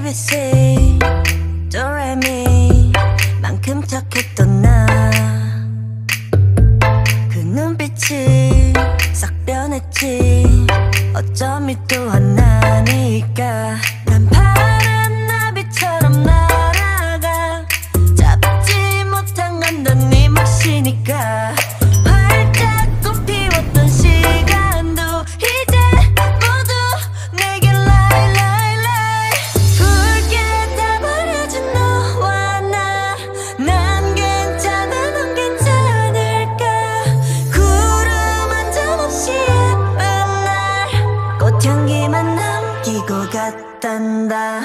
ABC 도레미 만큼 착했던 나. 그 눈빛이 싹 변했지. 어쩜 이 또한 나 같단다